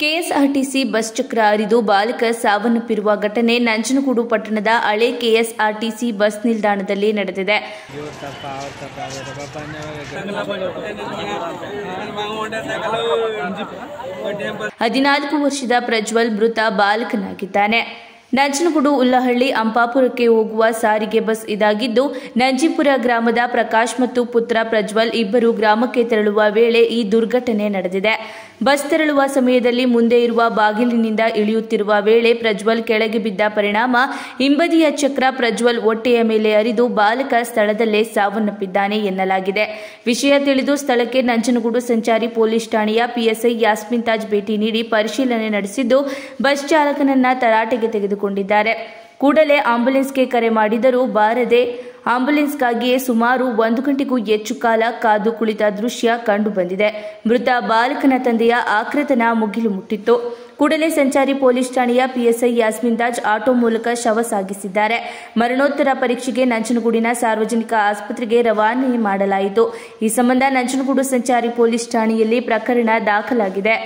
KSRTC bus ಚಕ್ರ ಹರಿದು ಬಾಲಕ ಸಾವನ್ನಪ್ಪಿರುವ ಘಟನೆ ನಂಜನಗೂಡು ಪಟ್ಟಣದ ಹಳೆ ಕೆಎಸ್ಆರ್ಟಿಸಿ ಬಸ್ ನಿಲ್ದಾಣದಲ್ಲಿ ನಡೆದಿದೆ. ಹದಿನಾಲ್ಕು ವರ್ಷದ ಪ್ರಜ್ವಲ್ ಮೃತ ಬಾಲಕನಾಗಿದ್ದಾನೆ. ನಂಜನಗೂಡು ಉಲ್ಲಹಳ್ಳಿ ಅಂಪಾಪುರಕ್ಕೆ ಹೋಗುವ ಸಾರಿಗೆ ಬಸ್ ಇದಾಗಿದ್ದು, ನಂಜಿಪುರ ಗ್ರಾಮದ ಪ್ರಕಾಶ್ ಮತ್ತು ಪುತ್ರ ಪ್ರಜ್ವಲ್ ಇಬ್ಬರು ಗ್ರಾಮಕ್ಕೆ ತೆರಳುವ ವೇಳೆ ಈ ದುರ್ಘಟನೆ ನಡೆದಿದೆ. ಬಸ್ ತೆರಳುವ ಸಮಯದಲ್ಲಿ ಮುಂದೆ ಇರುವ ಬಾಗಿಲಿನಿಂದ ಇಳಿಯುತ್ತಿರುವ ವೇಳೆ ಪ್ರಜ್ವಲ್ ಕೆಳಗೆ ಬಿದ್ದ ಪರಿಣಾಮ, ಹಿಂಬದಿಯ ಚಕ್ರ ಪ್ರಜ್ವಲ್ ಹೊಟ್ಟೆಯ ಮೇಲೆ ಹರಿದು ಬಾಲಕ ಸ್ಥಳದಲ್ಲೇ ಸಾವನ್ನಪ್ಪಿದ್ದಾನೆ ಎನ್ನಲಾಗಿದೆ. ವಿಷಯ ತಿಳಿದು ಸ್ಥಳಕ್ಕೆ ನಂಜನಗೂಡು ಸಂಚಾರಿ ಪೊಲೀಸ್ ಠಾಣೆಯ ಪಿಎಸ್ಐ ಯಾಸ್ಮಿನ್ ತಾಜ್ ಭೇಟಿ ನೀಡಿ ಪರಿಶೀಲನೆ ನಡೆಸಿದ್ದು, ಬಸ್ ಚಾಲಕನನ್ನ ತರಾಟೆಗೆ ತೆಗೆದುಕೊಂಡಿದ್ದಾರೆ ಕೂಡಲೇ ಆಂಬ್ಯುಲೆನ್ಸ್ಗೆ ಕರೆ ಮಾಡಿದರೂ ಬಾರದೆ ಆಂಬ್ಯುಲೆನ್ಸ್ಗಾಗಿಯೇ ಸುಮಾರು ಒಂದು ಗಂಟೆಗೂ ಹೆಚ್ಚು ಕಾಲ ಕಾದು ಕುಳಿತ ದೃಶ್ಯ ಕಂಡುಬಂದಿದೆ. ಮೃತ ಬಾಲಕನ ತಂದೆಯ ಆಕ್ರತನ ಮುಗಿಲು ಮುಟ್ಟಿತ್ತು. ಕೂಡಲೇ ಸಂಚಾರಿ ಪೊಲೀಸ್ ಠಾಣೆಯ ಪಿಎಸ್ಐ ಯಾಸ್ಮಿನ್ ದಾಜ್ ಆಟೋ ಮೂಲಕ ಶವ ಸಾಗಿಸಿದ್ದಾರೆ. ಮರಣೋತ್ತರ ಪರೀಕ್ಷೆಗೆ ನಂಜನಗೂಡಿನ ಸಾರ್ವಜನಿಕ ಆಸ್ಪತ್ರೆಗೆ ರವಾನೆ ಮಾಡಲಾಯಿತು. ಈ ಸಂಬಂಧ ನಂಜನಗೂಡು ಸಂಚಾರಿ ಪೊಲೀಸ್ ಠಾಣೆಯಲ್ಲಿ ಪ್ರಕರಣ ದಾಖಲಾಗಿದೆ.